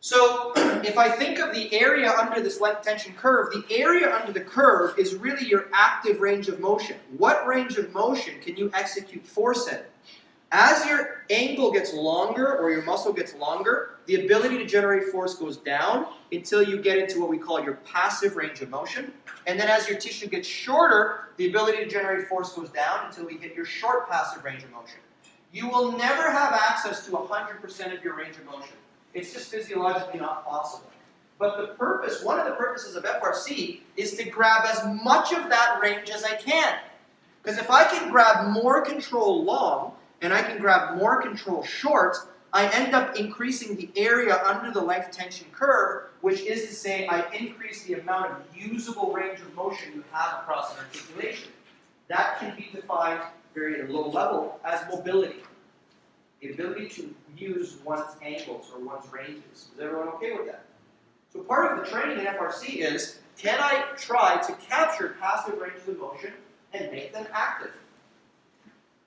So if I think of the area under this length tension curve, the area under the curve is really your active range of motion. What range of motion can you execute force in? As your angle gets longer or your muscle gets longer, the ability to generate force goes down until you get into what we call your passive range of motion. And then as your tissue gets shorter, the ability to generate force goes down until we hit your short passive range of motion. You will never have access to 100% of your range of motion. It's just physiologically not possible. But the purpose, one of the purposes of FRC is to grab as much of that range as I can. Because if I can grab more control long and I can grab more control short, I end up increasing the area under the length tension curve, which is to say I increase the amount of usable range of motion you have across an articulation. That can be defined very at a low level as mobility the ability to use one's angles or one's ranges. Is everyone okay with that? So part of the training in FRC is, can I try to capture passive ranges of motion and make them active?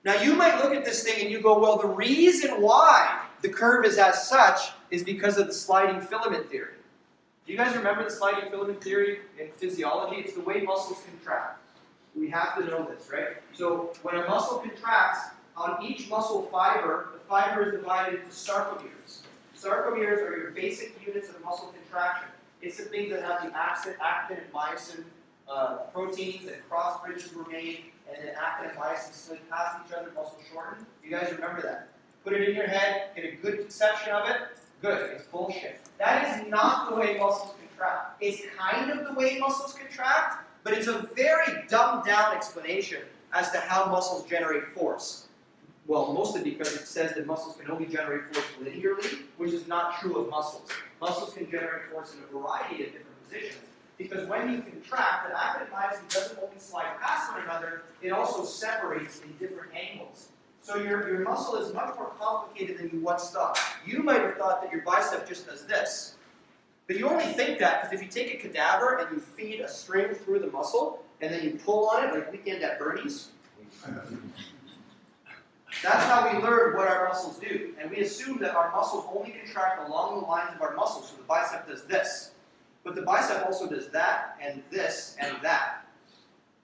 Now you might look at this thing and you go, well, the reason why the curve is as such is because of the sliding filament theory. Do you guys remember the sliding filament theory in physiology? It's the way muscles contract. We have to know this, right? So when a muscle contracts, on each muscle fiber, the fiber is divided into sarcomeres. Sarcomeres are your basic units of muscle contraction. It's the things that have the actin, actin and myosin uh, proteins that cross bridges were made, and then actin and myosin slid past each other, muscle shortened. You guys remember that? Put it in your head, get a good conception of it. Good, it's bullshit. That is not the way muscles contract. It's kind of the way muscles contract, but it's a very dumbed down explanation as to how muscles generate force. Well, mostly because it says that muscles can only generate force linearly, which is not true of muscles. Muscles can generate force in a variety of different positions. Because when you contract, the myosin doesn't only slide past one another, it also separates in different angles. So your, your muscle is much more complicated than you once thought. You might have thought that your bicep just does this. But you only think that because if you take a cadaver and you feed a string through the muscle, and then you pull on it like weekend at Bernie's, that's how we learn what our muscles do. And we assume that our muscles only contract along the lines of our muscles. So the bicep does this. But the bicep also does that, and this, and that.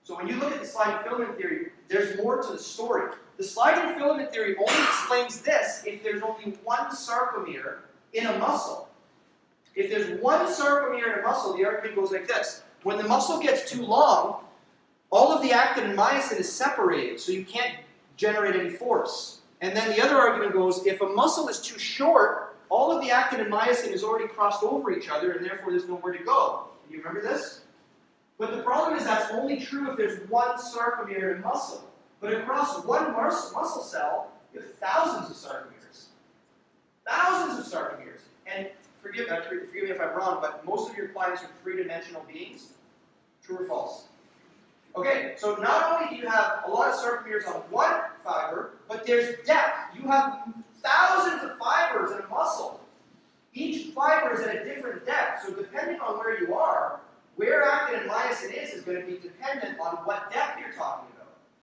So when you look at the sliding filament theory, there's more to the story. The sliding filament theory only explains this if there's only one sarcomere in a muscle. If there's one sarcomere in a muscle, the argument goes like this. When the muscle gets too long, all of the actin and myosin is separated, so you can't generate any force. And then the other argument goes, if a muscle is too short, all of the actin and myosin is already crossed over each other, and therefore there's nowhere to go. Do you remember this? But the problem is that's only true if there's one sarcomere in muscle. But across one muscle cell, you have thousands of sarcomeres. Thousands of sarcomeres. And forgive, uh, forgive me if I'm wrong, but most of your clients are three-dimensional beings. True or false? Okay, so not only do you have a lot of sarcomeres on one fiber, but there's depth. You have thousands of fibers in a muscle. Each fiber is at a different depth, so depending on where you are, where actin and myosin is is going to be dependent on what depth you're